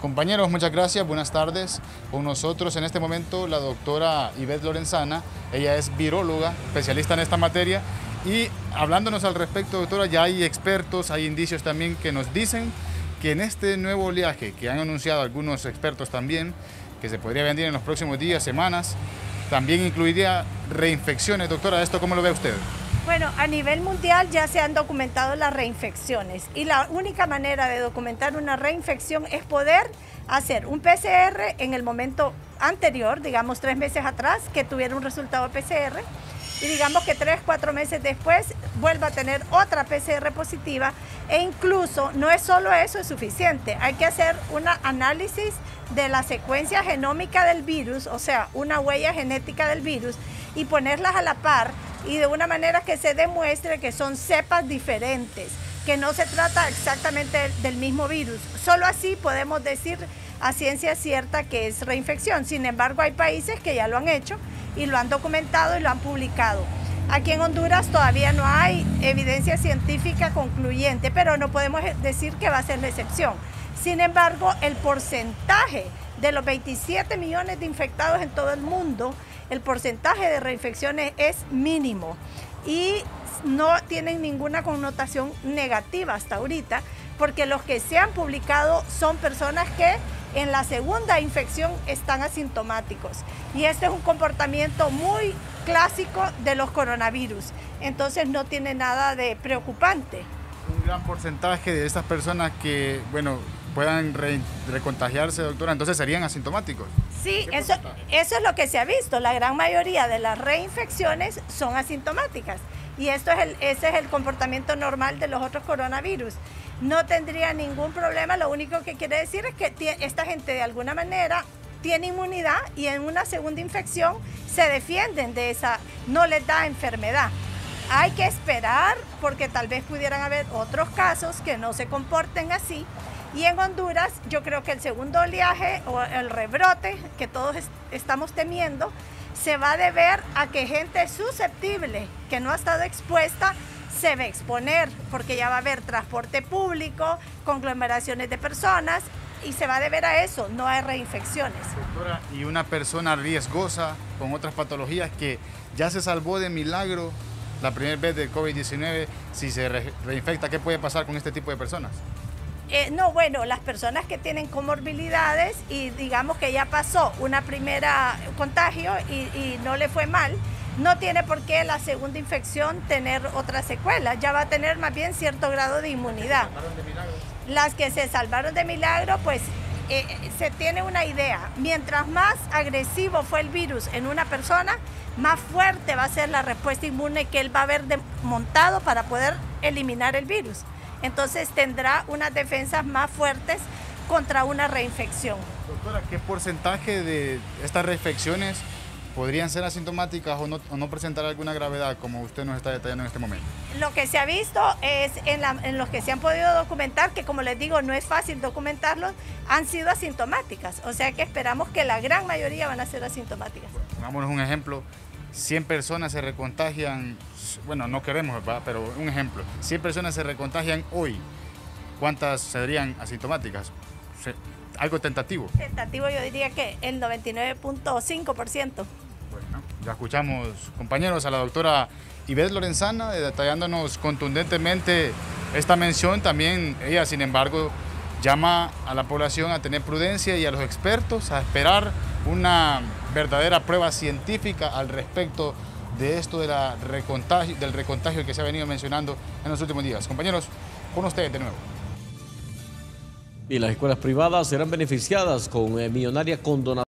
Compañeros, muchas gracias, buenas tardes. Con nosotros en este momento la doctora Ivette Lorenzana, ella es viróloga, especialista en esta materia y hablándonos al respecto, doctora, ya hay expertos, hay indicios también que nos dicen que en este nuevo oleaje que han anunciado algunos expertos también, que se podría venir en los próximos días, semanas, también incluiría reinfecciones. Doctora, ¿esto cómo lo ve usted? Bueno, a nivel mundial ya se han documentado las reinfecciones y la única manera de documentar una reinfección es poder hacer un PCR en el momento anterior, digamos tres meses atrás, que tuviera un resultado PCR y digamos que tres, cuatro meses después vuelva a tener otra PCR positiva e incluso no es solo eso es suficiente, hay que hacer un análisis de la secuencia genómica del virus, o sea, una huella genética del virus y ponerlas a la par y de una manera que se demuestre que son cepas diferentes, que no se trata exactamente del mismo virus. Solo así podemos decir a ciencia cierta que es reinfección. Sin embargo, hay países que ya lo han hecho y lo han documentado y lo han publicado. Aquí en Honduras todavía no hay evidencia científica concluyente, pero no podemos decir que va a ser la excepción. Sin embargo, el porcentaje de los 27 millones de infectados en todo el mundo, el porcentaje de reinfecciones es mínimo y no tienen ninguna connotación negativa hasta ahorita, porque los que se han publicado son personas que en la segunda infección están asintomáticos. Y este es un comportamiento muy clásico de los coronavirus. Entonces no tiene nada de preocupante. Un gran porcentaje de estas personas que, bueno, puedan recontagiarse, doctora, entonces serían asintomáticos. Sí, eso, eso es lo que se ha visto. La gran mayoría de las reinfecciones son asintomáticas. Y esto es el, ese es el comportamiento normal de los otros coronavirus. No tendría ningún problema, lo único que quiere decir es que esta gente de alguna manera tiene inmunidad y en una segunda infección se defienden de esa, no les da enfermedad. Hay que esperar porque tal vez pudieran haber otros casos que no se comporten así y en Honduras yo creo que el segundo oleaje o el rebrote que todos estamos temiendo se va a deber a que gente susceptible que no ha estado expuesta se va a exponer porque ya va a haber transporte público, conglomeraciones de personas y se va a deber a eso, no a reinfecciones. Doctora, y una persona riesgosa con otras patologías que ya se salvó de milagro la primera vez de COVID-19, si se reinfecta, ¿qué puede pasar con este tipo de personas? Eh, no, bueno, las personas que tienen comorbilidades y digamos que ya pasó una primera contagio y, no le fue mal, no tiene por qué la segunda infección tener otra secuela, ya va a tener más bien cierto grado de inmunidad. Las que se salvaron de milagro, pues eh, se tiene una idea, mientras más agresivo fue el virus en una persona, más fuerte va a ser la respuesta inmune que él va a haber montado para poder eliminar el virus entonces tendrá unas defensas más fuertes contra una reinfección. Doctora, ¿qué porcentaje de estas reinfecciones podrían ser asintomáticas o no, presentar alguna gravedad, como usted nos está detallando en este momento? Lo que se ha visto es en, en los que se han podido documentar, que como les digo, no es fácil documentarlos, han sido asintomáticas. O sea que esperamos que la gran mayoría van a ser asintomáticas. Bueno, un ejemplo. 100 personas se recontagian, bueno, no queremos, pero un ejemplo, 100 personas se recontagian hoy, ¿cuántas serían asintomáticas? algo tentativo. Tentativo yo diría que el 99.5%. Bueno, ya escuchamos, compañeros, a la doctora Ivette Lorenzana detallándonos contundentemente esta mención. También ella, sin embargo, llama a la población a tener prudencia y a los expertos a esperar una verdadera prueba científica al respecto de esto de la del recontagio que se ha venido mencionando en los últimos días. Compañeros, con ustedes de nuevo. Y las escuelas privadas serán beneficiadas con eh, millonaria condonación.